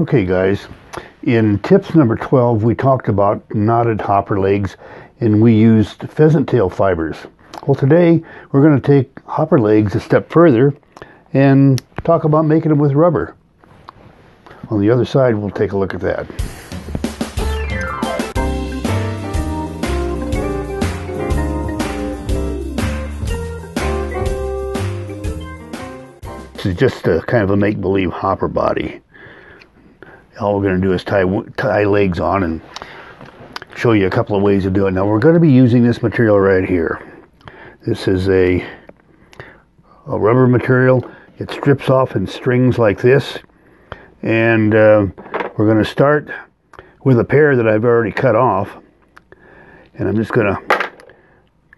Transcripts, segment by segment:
Okay, guys, in tips number 12, we talked about knotted hopper legs and we used pheasant tail fibers. Well, today we're going to take hopper legs a step further and talk about making them with rubber. On the other side, we'll take a look at that. This is just a kind of a make-believe hopper body all we're going to do is tie tie legs on and show you a couple of ways to do it. Now we're going to be using this material right here. This is a, a rubber material. It strips off in strings like this. And uh, we're going to start with a pair that I've already cut off. And I'm just going to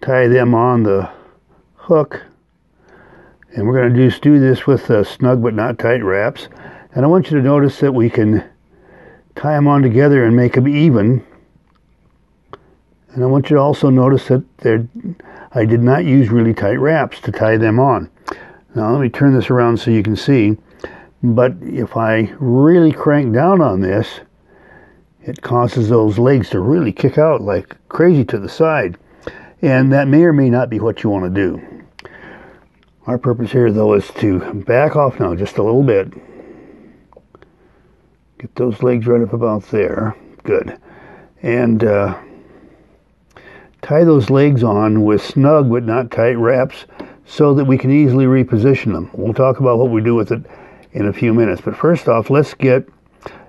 tie them on the hook. And we're going to just do this with uh, snug but not tight wraps. And I want you to notice that we can tie them on together and make them even. And I want you to also notice that I did not use really tight wraps to tie them on. Now let me turn this around so you can see. But if I really crank down on this, it causes those legs to really kick out like crazy to the side. And that may or may not be what you want to do. Our purpose here, though, is to back off now just a little bit Get those legs right up about there. Good. And uh, tie those legs on with snug but not tight wraps so that we can easily reposition them. We'll talk about what we do with it in a few minutes. But first off, let's get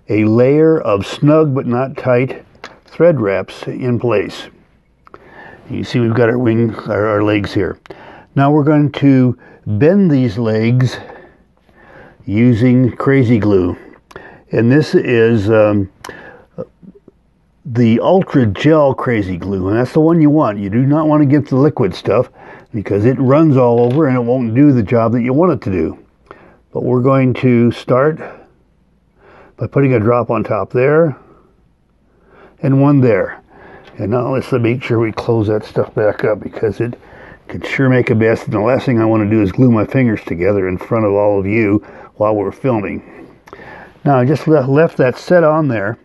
a layer of snug but not tight thread wraps in place. You see we've got our wing, our, our legs here. Now we're going to bend these legs using crazy glue and this is um, the Ultra Gel Crazy Glue, and that's the one you want. You do not want to get the liquid stuff because it runs all over and it won't do the job that you want it to do. But we're going to start by putting a drop on top there and one there. And now let's make sure we close that stuff back up because it can sure make a mess. And the last thing I want to do is glue my fingers together in front of all of you while we're filming. Now I just left that set on there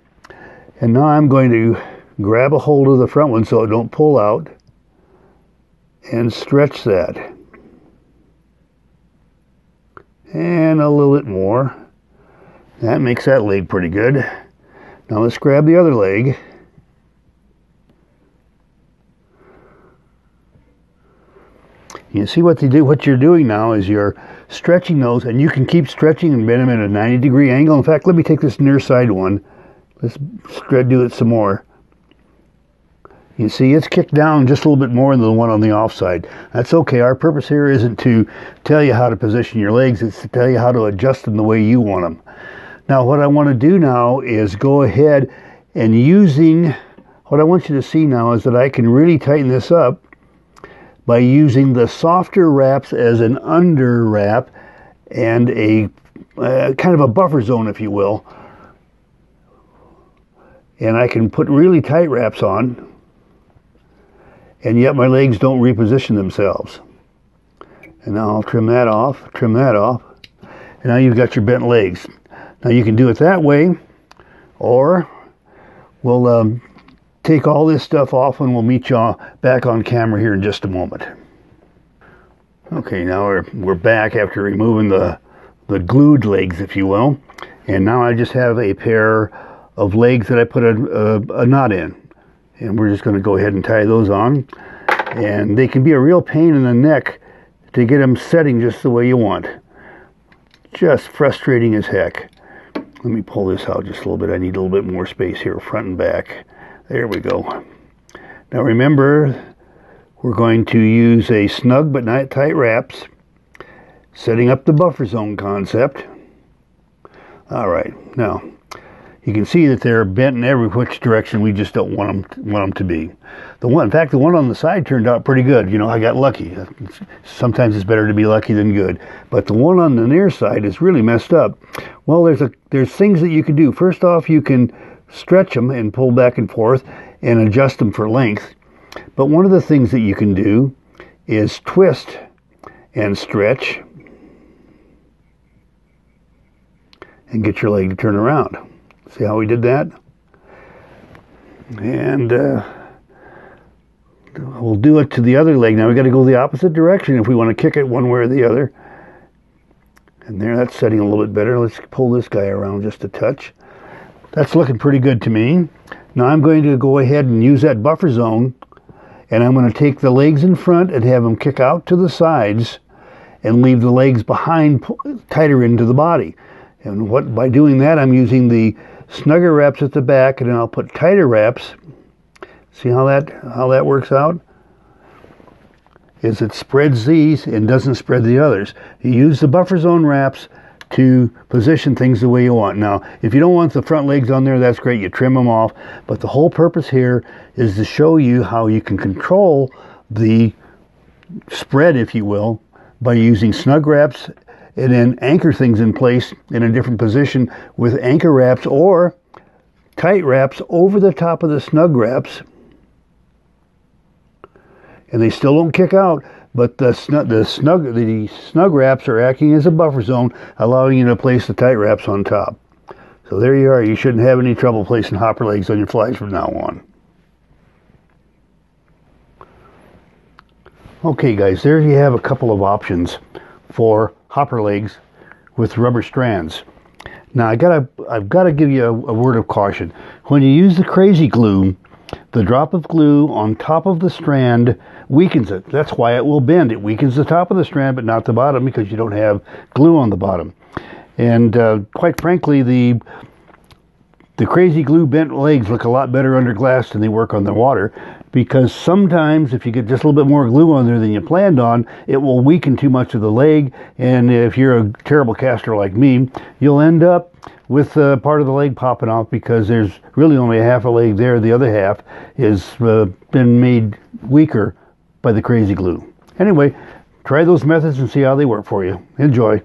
and now I'm going to grab a hold of the front one so it don't pull out and stretch that. And a little bit more. That makes that leg pretty good. Now let's grab the other leg You see what they do. What you're doing now is you're stretching those, and you can keep stretching and bend them at a 90 degree angle. In fact, let me take this near side one. Let's do it some more. You see, it's kicked down just a little bit more than the one on the offside. That's okay. Our purpose here isn't to tell you how to position your legs. It's to tell you how to adjust them the way you want them. Now, what I want to do now is go ahead and using, what I want you to see now is that I can really tighten this up by using the softer wraps as an under wrap and a uh, kind of a buffer zone, if you will. And I can put really tight wraps on, and yet my legs don't reposition themselves. And now I'll trim that off, trim that off, and now you've got your bent legs. Now you can do it that way, or we'll um, take all this stuff off and we'll meet y'all back on camera here in just a moment. Okay, now we're, we're back after removing the, the glued legs, if you will. And now I just have a pair of legs that I put a, a, a knot in. And we're just going to go ahead and tie those on. And they can be a real pain in the neck to get them setting just the way you want. Just frustrating as heck. Let me pull this out just a little bit. I need a little bit more space here, front and back. There we go. Now remember, we're going to use a snug but not tight wraps, setting up the buffer zone concept. All right, now you can see that they're bent in every which direction. We just don't want them want them to be. The one, in fact, the one on the side turned out pretty good. You know, I got lucky. Sometimes it's better to be lucky than good. But the one on the near side is really messed up. Well, there's a there's things that you can do. First off, you can stretch them and pull back and forth and adjust them for length. But one of the things that you can do is twist and stretch and get your leg to turn around. See how we did that? And uh, we'll do it to the other leg. Now we got to go the opposite direction if we want to kick it one way or the other. And there, that's setting a little bit better. Let's pull this guy around just a touch. That's looking pretty good to me. Now I'm going to go ahead and use that buffer zone and I'm going to take the legs in front and have them kick out to the sides and leave the legs behind tighter into the body. And what by doing that, I'm using the snugger wraps at the back, and then I'll put tighter wraps. See how that how that works out? Is it spreads these and doesn't spread the others. You use the buffer zone wraps to position things the way you want. Now, if you don't want the front legs on there, that's great. You trim them off. But the whole purpose here is to show you how you can control the spread, if you will, by using snug wraps and then anchor things in place in a different position with anchor wraps or tight wraps over the top of the snug wraps. And they still don't kick out, but the snug, the snug, the snug wraps are acting as a buffer zone, allowing you to place the tight wraps on top. So there you are. You shouldn't have any trouble placing hopper legs on your flies from now on. Okay, guys, there you have a couple of options for hopper legs with rubber strands. Now I gotta, I've got to give you a, a, word of caution. When you use the crazy glue, the drop of glue on top of the strand weakens it. That's why it will bend. It weakens the top of the strand, but not the bottom because you don't have glue on the bottom. And uh, quite frankly, the the crazy glue bent legs look a lot better under glass than they work on the water because sometimes if you get just a little bit more glue on there than you planned on, it will weaken too much of the leg. And if you're a terrible caster like me, you'll end up with uh, part of the leg popping off because there's really only a half a leg there. The other half has uh, been made weaker by the crazy glue. Anyway, try those methods and see how they work for you. Enjoy.